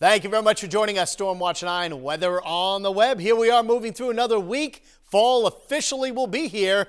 Thank you very much for joining us, Stormwatch 9 Weather on the Web. Here we are moving through another week. Fall officially will be here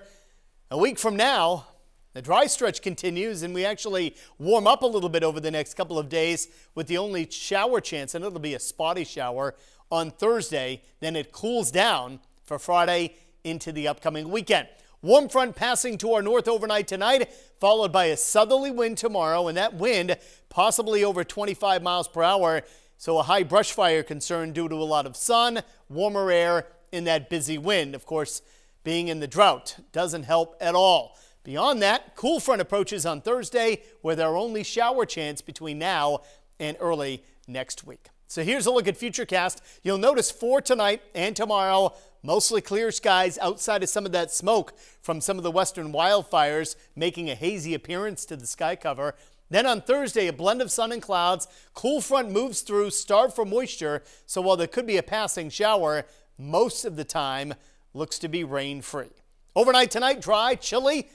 a week from now. The dry stretch continues, and we actually warm up a little bit over the next couple of days with the only shower chance, and it'll be a spotty shower on Thursday. Then it cools down for Friday into the upcoming weekend. Warm front passing to our north overnight tonight, followed by a southerly wind tomorrow, and that wind possibly over 25 miles per hour. So a high brush fire concern due to a lot of sun, warmer air, in that busy wind. Of course, being in the drought doesn't help at all. Beyond that, cool front approaches on Thursday, where there are only shower chance between now and early next week. So here's a look at Futurecast. You'll notice for tonight and tomorrow, mostly clear skies outside of some of that smoke from some of the western wildfires making a hazy appearance to the sky cover. Then on Thursday, a blend of sun and clouds. Cool front moves through, starved for moisture. So while there could be a passing shower, most of the time looks to be rain free. Overnight tonight, dry, chilly,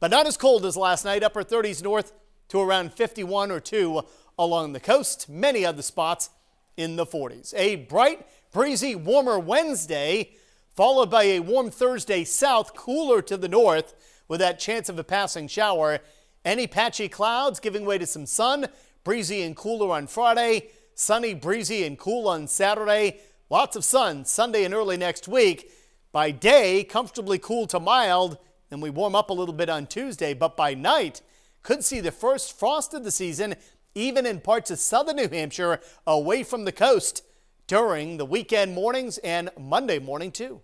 but not as cold as last night. Upper 30s north to around 51 or 2 along the coast. Many other spots in the 40s. A bright, breezy, warmer Wednesday, followed by a warm Thursday south, cooler to the north with that chance of a passing shower. Any patchy clouds giving way to some sun, breezy and cooler on Friday, sunny, breezy, and cool on Saturday. Lots of sun Sunday and early next week. By day, comfortably cool to mild, and we warm up a little bit on Tuesday, but by night, could see the first frost of the season even in parts of southern New Hampshire away from the coast during the weekend mornings and Monday morning, too.